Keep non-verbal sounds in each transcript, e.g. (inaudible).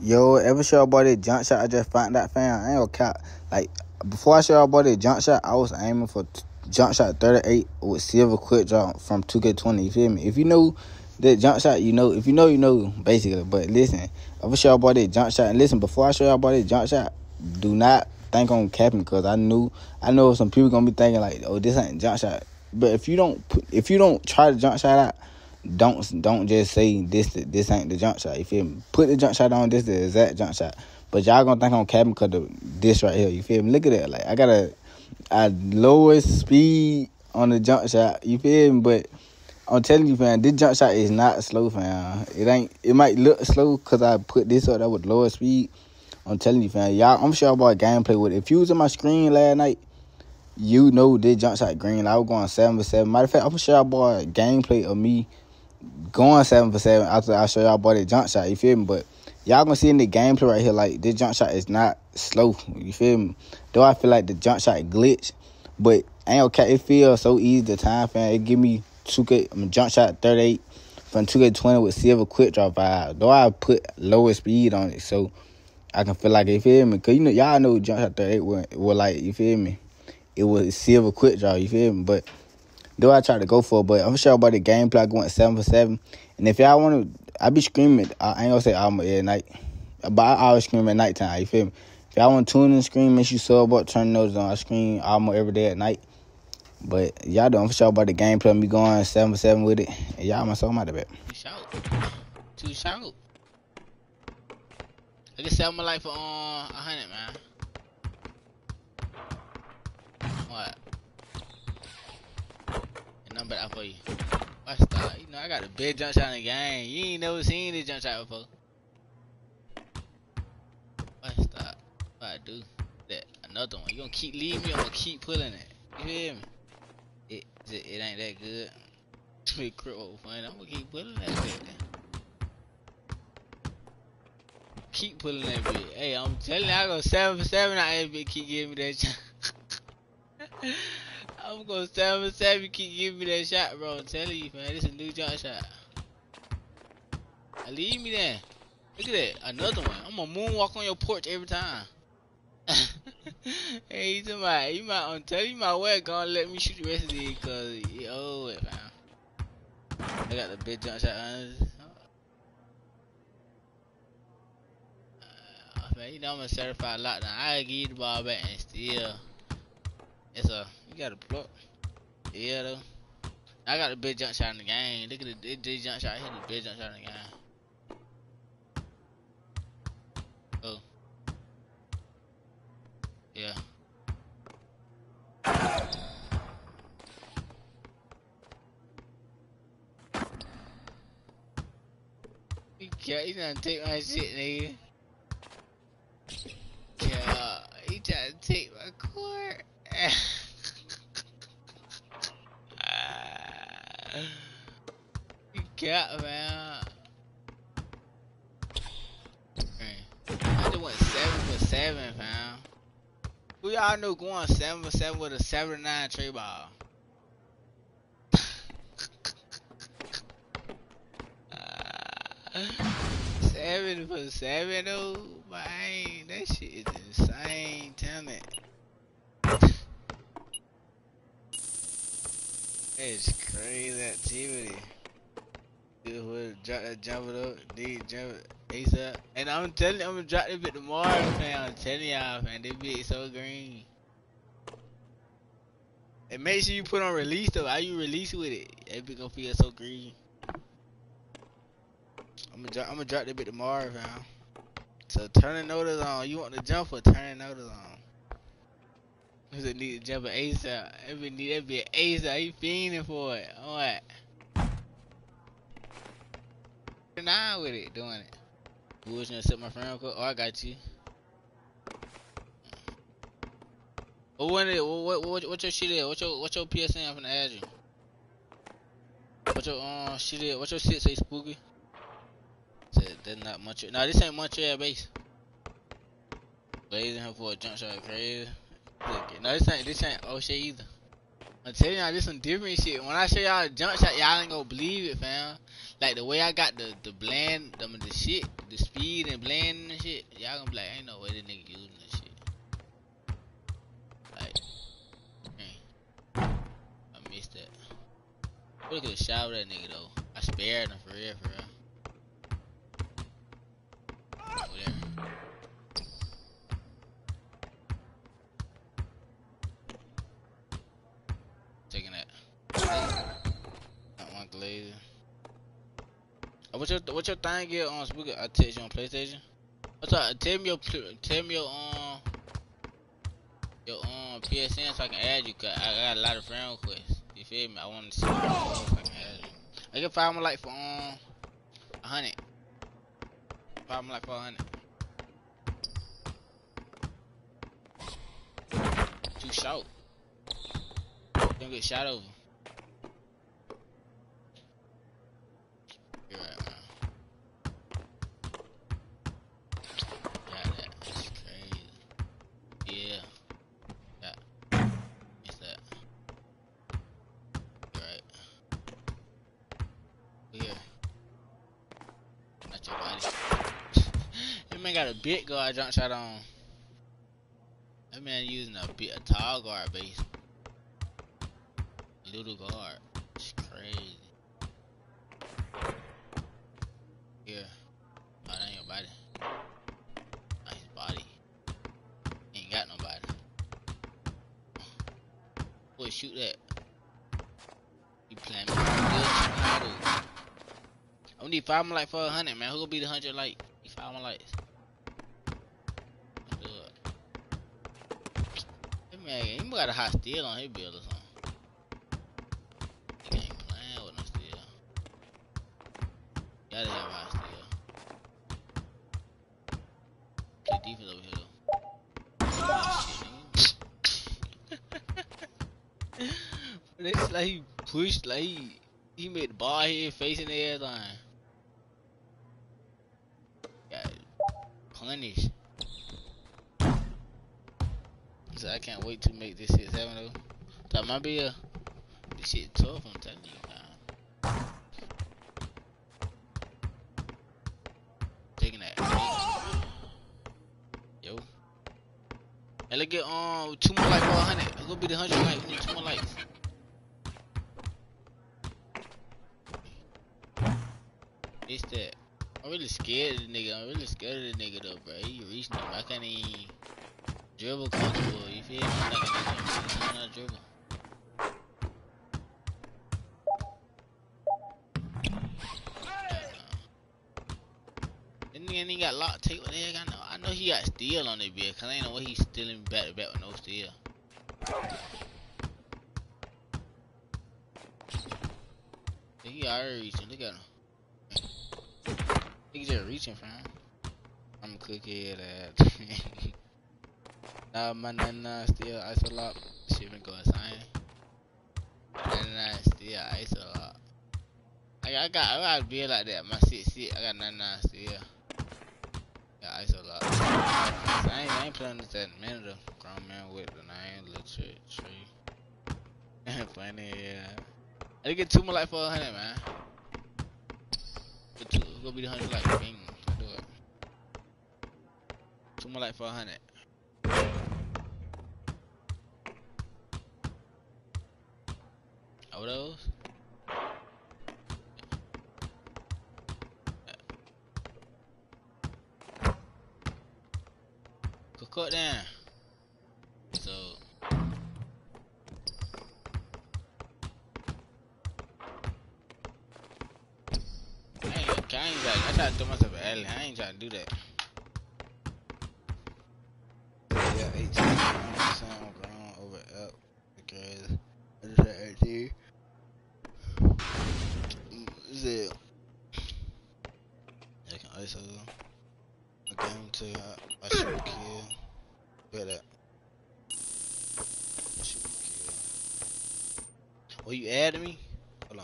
Yo, ever show about that jump shot? I just found that fan. I ain't gonna cap. Like before I show about that jump shot, I was aiming for t- jump shot 38 with silver quick draw from 2K20. You feel me? If you know that jump shot, you know. If you know, you know, basically. But listen, I'm show about that jump shot. And listen, before I show y'all about that jump shot, do not think on capping because I knew I know some people gonna be thinking like, oh, this ain't jump shot. But if you don't, put, if you don't try to jump shot out don't don't just say this this ain't the jump shot. You feel me? Put the jump shot on. This the exact jump shot. But y'all gonna think I'm capping because of this right here. You feel me? Look at that. Like I got a, a lowest speed on the jump shot. You feel me? But I'm telling you, fam, this jump shot is not slow, fam. It ain't. It might look slow because I put this up there with lower speed. I'm telling you, fam. Y'all, I'm sure about gameplay with it. If you was on my screen last night, you know this jump shot green. I was going seven for seven. Matter of fact, I'm sure about gameplay of me going seven for seven after I show y'all boy the jump shot. You feel me? But y'all gonna see in the gameplay right here, like this jump shot is not slow. You feel me? Though I feel like the jump shot glitch, but ain't okay. It feels so easy the time, fam. It give me two K I mean, jump shot thirty eight from two K twenty with silver quick drop vibe. Though I put lower speed on it, so I can feel like you feel me. Cause you know y'all know jump shot thirty eight was, was like you feel me. It was silver quick draw. You feel me? But do I try to go for but I'm sure about the gameplay going seven for seven. And if y'all want to, I be screaming. I ain't gonna say I'm at night, but I always scream at nighttime. You feel me? If y'all want to tune in, scream, make sure you sub up, turn those on. I scream almost every day at night. But y'all don't for sure about the gameplay. Me going seven for seven with it. And y'all my soul out of it. Too short. Too short. I can sell my life for a hundred, man. What? Number out for you. Watch that. You know, I got a big jump shot in the game. You ain't never seen this jump shot before. Watch that. What I do? That another one. You gonna keep leaving me? I'm gonna keep pulling it. You hear me? It it, it ain't that good. (laughs) Big cripple fun. I'm gonna keep pulling that bit. Keep pulling that bit. Hey, I'm telling you, I go seven for seven out there, keep giving me that. (laughs) I'm gonna seven seven. You keep giving me that shot, bro. I'm telling you, man. This is a new jump shot. leave me there. Look at that. Another one. I'm gonna moonwalk on your porch every time. (laughs) hey, you talking you might, I'm telling you, my way gonna let me shoot the rest of these, cause, oh, it, man. I got the big jump shot. Uh, man, you know I'm a certified lockdown. I give you the ball back and still, it's a you got a block. Yeah, though. I got a big jump shot in the game. Look at the big jump shot. I hit the big jump shot in the game. Oh. Yeah. He gonna take my shit, nigga. Yeah, he trying to take my cord. Got man. I just went seven for seven, fam. Who y'all know going seven for seven with a 79 trade ball? (laughs) seven for seven though, man, that shit is insane talent. It's crazy activity. That jump it up, need jump it ASAP. And I'm telling you, I'm gonna drop this bit tomorrow, man. I'm telling y'all, man, this bit so green. And make sure you put on release though. How you release with it? That bit gonna feel so green. I'm gonna drop, I'm gonna drop this bit tomorrow, man. So turn the notice on. You want the jump or turn the notice on? Cause it need to jump an ASAP. Every need that be an ASAP. You fiending for it. Alright. Nine with it, doing it. Who was gonna set my friend code? Oh, I got you. What? What what what your shit is? What your what your PSN from the add you? What your um shit is? What your shit say spooky? Said that's not much. Nah, this ain't Montreal base. Blazing her for a jump shot, crazy. Look, no, this ain't this ain't O'Shea either. I'm telling y'all, this some different shit. When I show y'all the jump shot, y'all ain't gonna believe it, fam. Like the way I got the the blend, the, the shit, the speed and blend and shit. Y'all gonna be like, ain't no way this nigga using this shit. Like, man, I missed that. Look at the shot of that nigga though. I spared him for real, for real. Your thing get on speaker? I text you on PlayStation. What's up? Tell me your tell me your um your um PSN so I can add you. Cause I got a lot of friend requests. You feel me? I want to see I can add you. I can find one like for um a hundred. Find one like for a hundred. Too short. Don't get shot over. You're right, man. Got that. That's crazy. Yeah. Yeah. It's that. You're right. Here. Not your body. that man got a big guard jump shot on. That man using a bit a tall guard base. Little guard. It's crazy. Yeah. Oh, that ain't your body. Not his body. Ain't got nobody. Boy, shoot that. You playing me good Chicago. I need five more like for a hundred, man. Who gonna be the hundred like? Five more likes. Man, he got a hot steel on his build or something. He ain't playing with no steel. Gotta have hot steel. Play defense over here though. It's like he pushed, like he, he made the ball here facing everything. Got punished. I can't wait to make this shit seven though. That might be a this shit tough. I'm telling you, man. Taking that. Yo. Hey, let's get um two more like 400. It's gonna be the hundred like we need two more likes. It's that. I'm really scared of the nigga. I'm really scared of the nigga though, bro. He reaching him. I can't even dribble comfortable. You feel me? I'm not dribble. Nigga ain't got lock tape with the heck. I know. I know he got steel on that bed. Cause I ain't know what he's stealing back to back with no steel. He already reaching. Look at him. He just reaching him. I'm a cookhead. (laughs) Uh, my 99 uh, still ISO She even been going insane. 99 uh, still ISO lock. I, I got, I got to be like that. My 6 6, I got 99 still. Got ISO. So I, ain't, I ain't playing this at the minute though. Grown man with the nine little tree. (laughs) Funny, yeah. I did get two more life for a hundred, man. Two, gonna be the 100 life. bing. Do it. Two more like 400. ¿Habrá dos? Go cut down. So. I ain't, I ain't, I ain't, trying to do myself an alley. I ain't trying to do that. Oh, you added me? Hold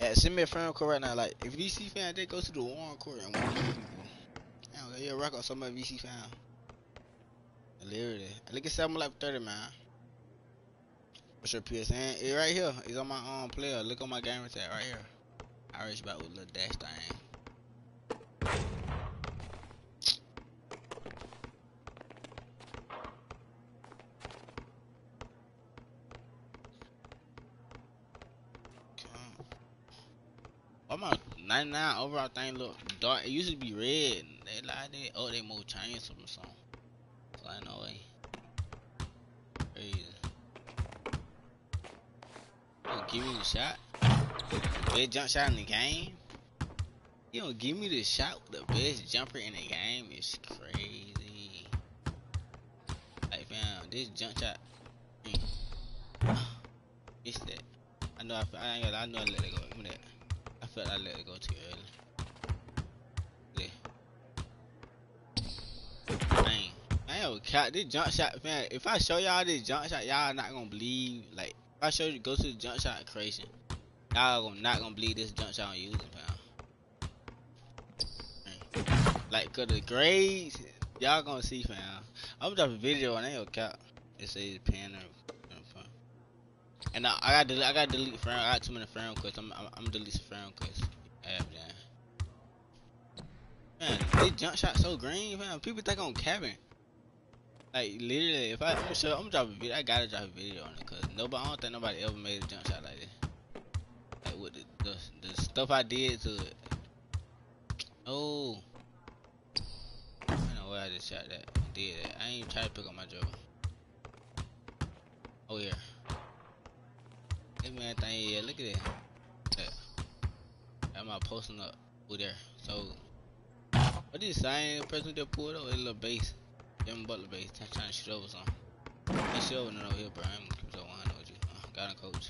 on. Send me a friend code right now. Like, if VC fan, they go to the Warren court and these people. Damn, they a record somebody VC fan. Literally. I Look at 7 like 30, man. What's your PSN? It right here. It's on my own um, player. Look on my gamer tag right here. I reached back with a little dash thing. I'm a 99 overall thing look dark. It used to be red. They like it. Oh, they moved change or something. So I know way. Crazy. You give me the shot. Best jump shot in the game. You don't give me the shot. The best jumper in the game is crazy. Like, fam, this jump shot. Mm. It's that. I know. I, I, I know. I let it go. Give me that. I felt I let it go too early. yo, cat, this jump shot, man. If I show y'all this jump shot, y'all not gonna believe. Like, if I show you, go to the jump shot creation, y'all not gonna believe this jump shot I'm using, fam. Like, cause the grades, y'all gonna see, fam. I'm dropping a video on that cat. It says pen and I, I got delete, I got to delete friend. I got too many friend requests. I'm, I'm, I'm deleting friend requests. Man, this jump shot so green, man. People think I'm capping. Like literally, if I I'm sure I'm dropping video, I gotta drop a video on it, cause nobody, I don't think nobody ever made a jump shot like this. Like with the the, the stuff I did to it. Oh, I know where I just shot that. I did that. I ain't even try to pick up my job. Oh yeah. Hey man, thing yeah, look at that. Am I posting up over there? So, what is saying? Person that pulled up a little base. Them Butler base trying to shoot over something. He shoot over here, bro. I'm keep so 100 with you. Uh, got a coach.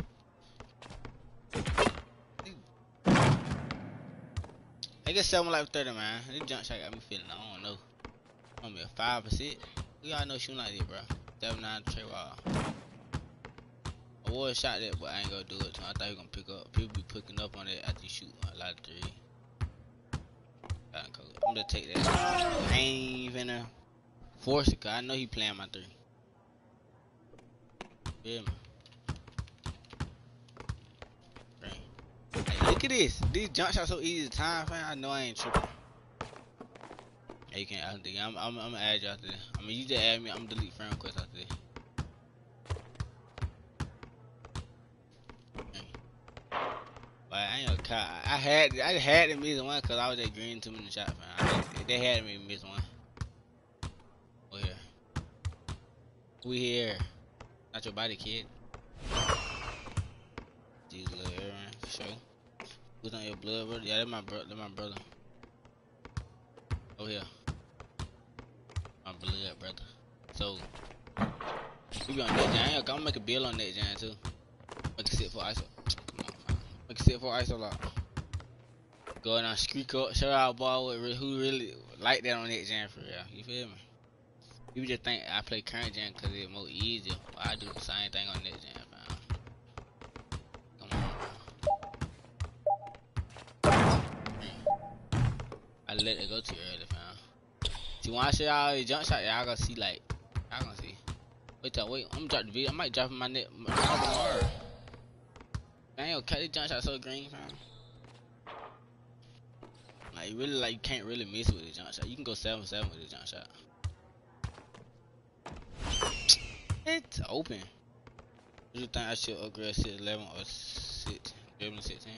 I guess 7 life 30, man. This jump shot got me feeling, I don't know. I'm a 5%. We all know shooting like this, bro. 7 9 trade wall. I was shot that, but I ain't gonna do it. So I thought he was gonna pick up. People be picking up on it after you shoot a lot of three. I'm gonna take that. I ain't even a force it, cause I know he playing my three. Yeah, man. Hey, look at this. These jump shots so easy to time, fam. I know I ain't tripping. Hey, you can't. I'm, I'm, I'm gonna add you after this. I mean, you just add me. I'm gonna delete friend request after this. I had I had to miss one because I was just green too many shots, they had me miss one. Oh yeah. We here. Not your body, kid. These little Aaron, for sure. Who's on your blood, brother? Yeah, that's my brother. That's my brother. Oh yeah. My blood, brother. So we be on that jam. I'm gonna make a bill on that jam too. Make a sit for ISO. Sit for ISO lock. Go on streak up, show out ball with who really like that on that jam for real. You feel me? People just think I play current jam because it's more easier. I do the same thing on that jam. fam. Come on. I let it go too early, fam. See, when I show y'all the jump shot, y'all gonna see, like, y'all gonna see. Wait wait, I'm gonna drop the video. I might drop my tomorrow. I ain't gonna this jump shot so green, fam. Like, really, like, you can't really miss with the jump shot. You can go 7-7 with the jump shot. It's open. Do you think I should upgrade 611 or 6, 11 16?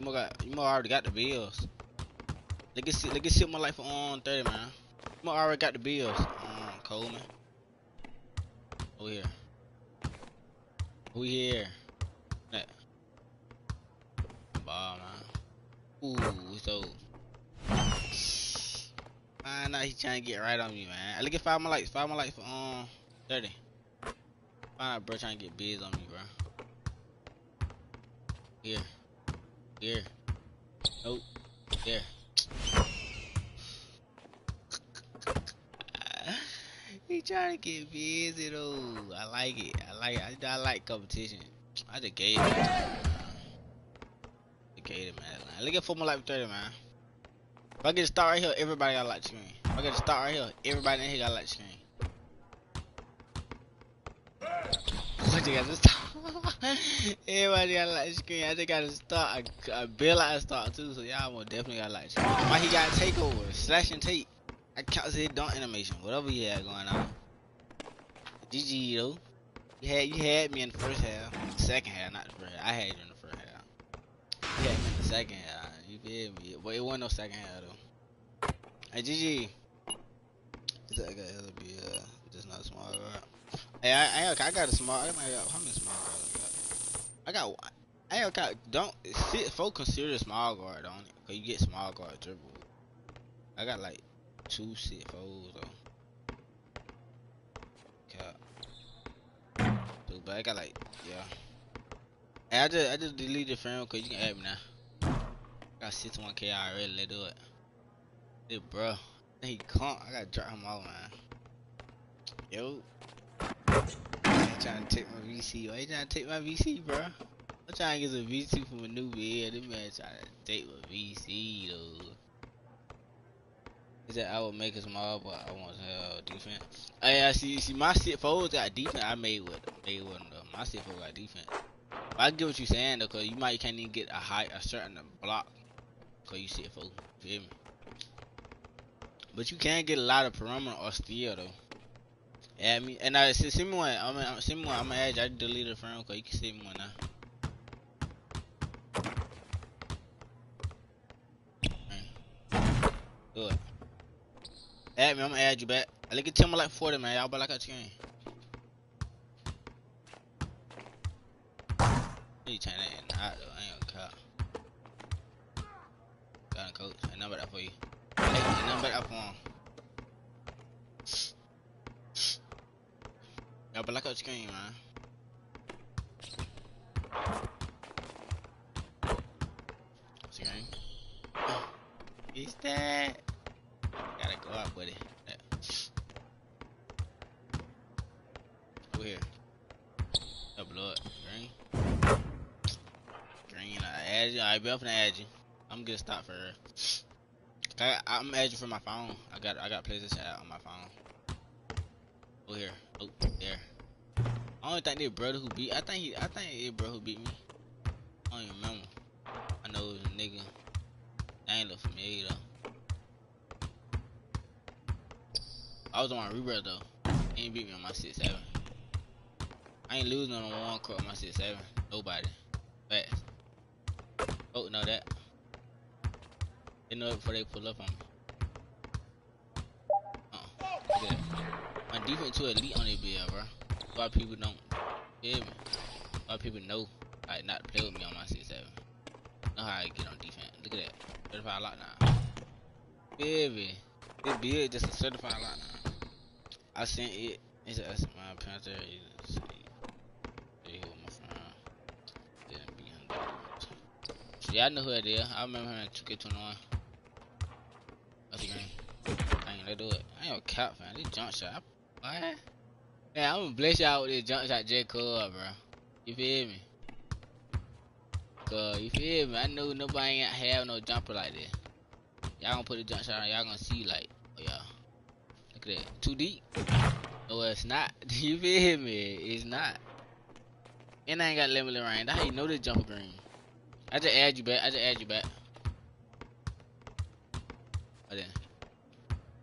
You got, you more already got the bills. Look at look at shit my life on 30 man. You more already got the bills. Um, Coleman. Over here. We here. Ball man. Ooh, so Man, now he trying to get right on me, man. I look at five more likes, five more likes for um 30. Find out bro trying to get biz on me, bro. Here. Here. Nope. Here. (sighs) he trying to get busy though. I like it. I like it. I, I like competition. I just gave it. I gave it, man. Look at more life 30, man. If I get a start right here, everybody got a like screen. I get to start right here. Everybody in here got a light screen. What you got to start? (laughs) Everybody got a light screen. I just got to start. I, I bill out start too, so y'all will definitely got a light screen. Why he got takeover, slash and tape. I count his dunk animation, whatever he had going on. GG though. You had you had me in the first half, second half, not first half. I had you in the first half. You had me in the second half. You feel me? But it wasn't no second half though. Hey GG. Is that guy hella be uh just not small right? Hey, I, I, I got a small. I got how many small guards I got? I got. I ain't got. Don't sit. Folk consider small guard on it, cause you get small guard dribble. I got like two sit foes though. Cap. Dude, but I got like yeah. I just I just deleted the friend cause you can add me now. I got 61k already. Let's do it. Hey, bro. He can't. I gotta drop him off, man. Yo. He trying to take my VC. Why you trying to take my VC, bro? I'm trying to get some VC from a new bed. This man trying to take my VC, though. He said I would make it small, but I want to uh, have defense. Hey, I see, see, my sit forwards got defense. I made with made with them. My sit forward got defense. But I get what you're saying though, cause you might can't even get a height, a certain block, cause you sit forward. Feel me? But you can get a lot of perimeter or steal though. Yeah, I mean, and I see, see me one. I mean, see me one. I'm gonna add. I deleted from cause you can see me one now. Good. Add me, I'm gonna add you back. I look at Timber like 40, man. Y'all but like a chain. You change that in hot though. I ain't gonna cop. Got a coach. Nothing but that for you. Nothing but that for him. Y'all but like a screen, man. Screen. Is that? Gotta go out with it. Go here. Upload. Green. Green. I add you. I be up and add you. I'm gonna stop for her. I, I'm adding from my phone. I got I got PlayStation app on my phone. Go here. Oh, there. I don't think they brother who beat. I think he. I think it bro who beat me. I don't even remember. I know it was a nigga. I ain't look familiar though. I was on my rebirth though. He ain't beat me on my 6-7. I ain't losing on one court on my 6-7. Nobody. Fast. Oh, no, that. They know it before they pull up on me. Uh -uh. Look at that. My defense too elite on it, bill, bro. Of people don't. Hear me? A lot of people know like not to play with me on my 6-7. Know how I get on defense. Look at that. Certified lockdown. Baby. This build just a certified lockdown. I sent it. It's a my panther. It's, they hold my friend. Didn't be that. Yeah, I know who it is. I remember her in 2K21. That's the game. I ain't gonna do it. I ain't no cap fan. This jump shot. What? Yeah, I'm gonna bless y'all with this jump shot J. Cole, bro. You feel me? Cause you feel me? I know nobody ain't have no jumper like that. Y'all gonna put the jump shot on, y'all gonna see like, oh yeah. Too deep? No, it's not. (laughs) you feel me? It's not. And I ain't got limited range. How you know this jump green. I just add you back. I just add you back. Oh then.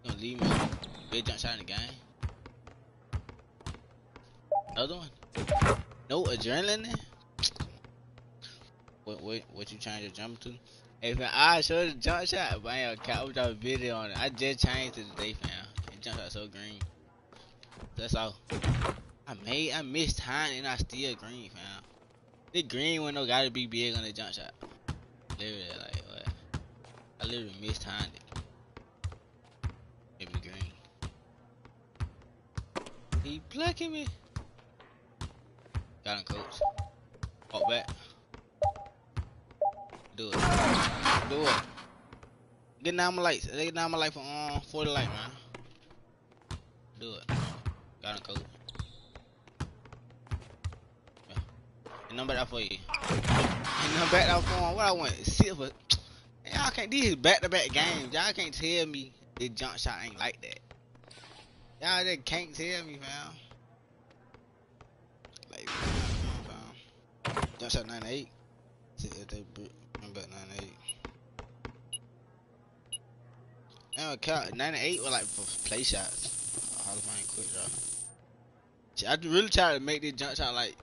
Gonna leave me? Big jump shot in the game. Another one? No adrenaline? What what what you trying to jump to? Hey fam, I showed the jump shot, but I ain't gonna count a video on it. I just changed it today, fam. Jump shot so green. That's all. I made I missed time and I still green, fam. The green window gotta be big on the jump shot. Literally, like what? I literally missed time it. Me green. He plucking me. Got him, coach. Walk back. Do it. Do it. Get down my lights. Get down my light for um 40 light, man. Do it. Got him, coach. Yeah. And number that for you. And number back that for him. What I want? Silver. Y'all can't. These back to back games. Y'all can't tell me this jump shot ain't like that. Y'all just can't tell me, fam. Like. Jump shot 98. See if they bring back 98. I don't count. 98 was like play shots. Draw. See, I really tried to make this jump shot like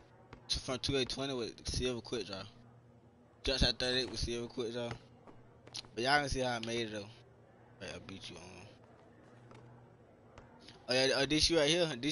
from 2K20 with silver quick draw. Jump shot 38 with silver quick draw. But y'all can see how I made it though. I beat you on. Oh yeah, oh, this you right here. This